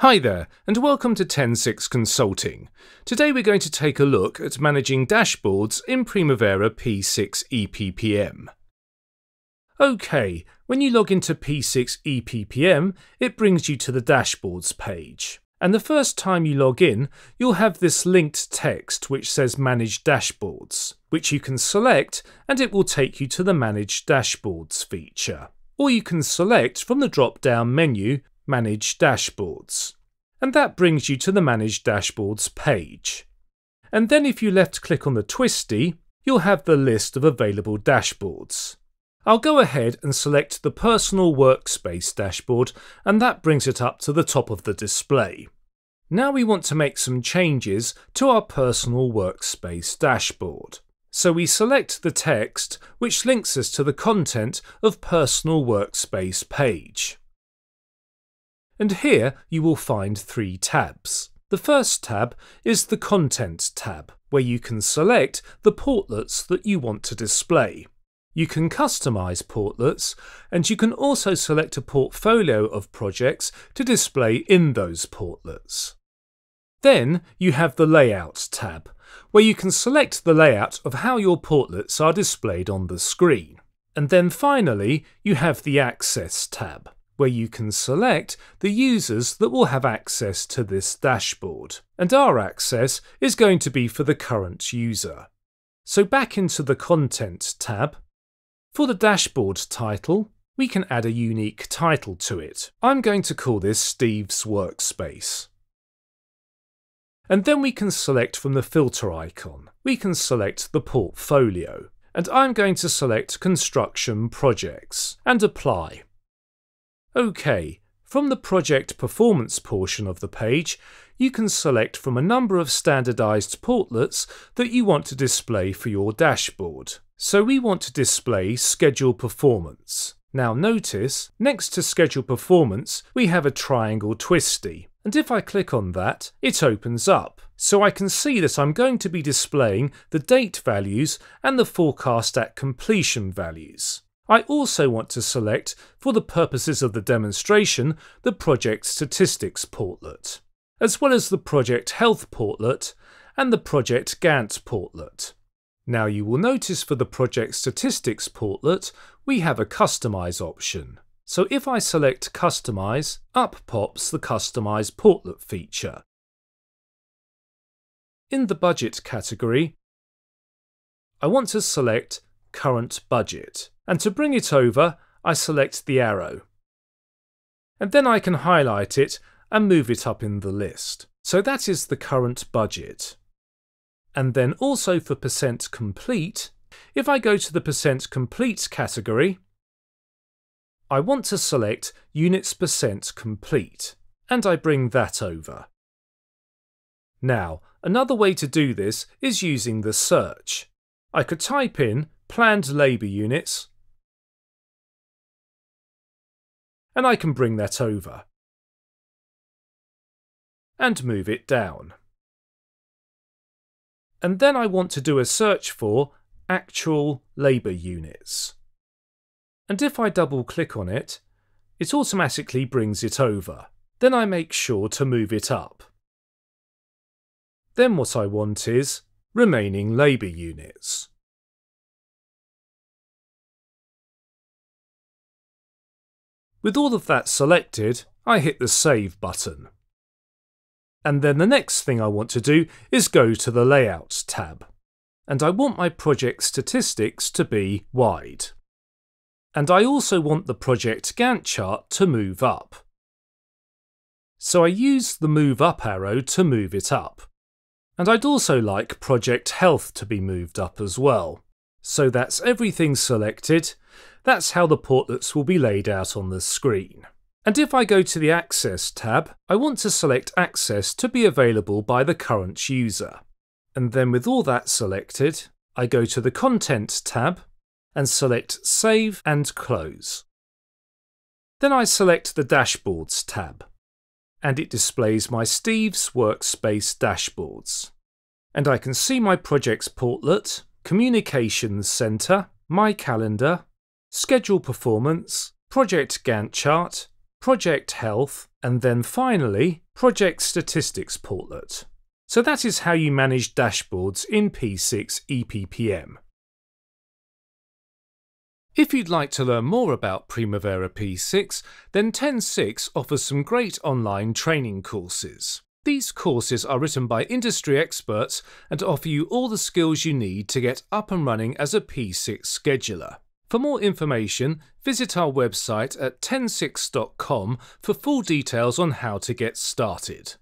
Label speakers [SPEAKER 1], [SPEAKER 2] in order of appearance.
[SPEAKER 1] Hi there, and welcome to Ten Six Consulting. Today we're going to take a look at managing dashboards in Primavera P6 EPPM. OK, when you log into P6 EPPM, it brings you to the dashboards page. And the first time you log in, you'll have this linked text which says Manage Dashboards, which you can select and it will take you to the Manage Dashboards feature. Or you can select from the drop down menu Manage Dashboards. And that brings you to the Manage Dashboards page. And then if you left click on the twisty, you'll have the list of available dashboards. I'll go ahead and select the Personal Workspace dashboard and that brings it up to the top of the display. Now we want to make some changes to our Personal Workspace dashboard. So we select the text which links us to the content of Personal Workspace page. And here you will find three tabs. The first tab is the Content tab, where you can select the portlets that you want to display. You can customize portlets, and you can also select a portfolio of projects to display in those portlets. Then you have the Layout tab, where you can select the layout of how your portlets are displayed on the screen. And then finally, you have the Access tab, where you can select the users that will have access to this dashboard. And our access is going to be for the current user. So back into the Content tab, for the dashboard title, we can add a unique title to it. I'm going to call this Steve's Workspace. And then we can select from the filter icon. We can select the portfolio. And I'm going to select Construction Projects and apply. OK, from the project performance portion of the page, you can select from a number of standardized portlets that you want to display for your dashboard. So we want to display schedule performance. Now notice, next to schedule performance, we have a triangle twisty. And if I click on that, it opens up. So I can see that I'm going to be displaying the date values and the forecast at completion values. I also want to select, for the purposes of the demonstration, the project statistics portlet, as well as the project health portlet and the project Gantt portlet. Now you will notice for the project statistics portlet, we have a customize option. So if I select customize, up pops the customize portlet feature. In the budget category, I want to select current budget. And to bring it over, I select the arrow. And then I can highlight it and move it up in the list. So that is the current budget. And then also for percent complete, if I go to the percent complete category, I want to select units percent complete, and I bring that over. Now, another way to do this is using the search. I could type in planned labour units, and I can bring that over and move it down and then I want to do a search for actual labour units. And if I double click on it, it automatically brings it over. Then I make sure to move it up. Then what I want is remaining labour units. With all of that selected, I hit the Save button. And then the next thing I want to do is go to the Layouts tab. And I want my project statistics to be wide. And I also want the project Gantt chart to move up. So I use the Move Up arrow to move it up. And I'd also like Project Health to be moved up as well. So that's everything selected. That's how the portlets will be laid out on the screen. And if I go to the Access tab, I want to select Access to be available by the current user. And then with all that selected, I go to the Content tab and select Save and Close. Then I select the Dashboards tab, and it displays my Steve's Workspace dashboards. And I can see my project's portlet, Communications Center, My Calendar, Schedule Performance, Project Gantt Chart, Project Health, and then finally Project Statistics Portlet. So that is how you manage dashboards in P6 EPPM. If you'd like to learn more about Primavera P6, then Ten Six offers some great online training courses. These courses are written by industry experts and offer you all the skills you need to get up and running as a P6 scheduler. For more information, visit our website at tensix.com for full details on how to get started.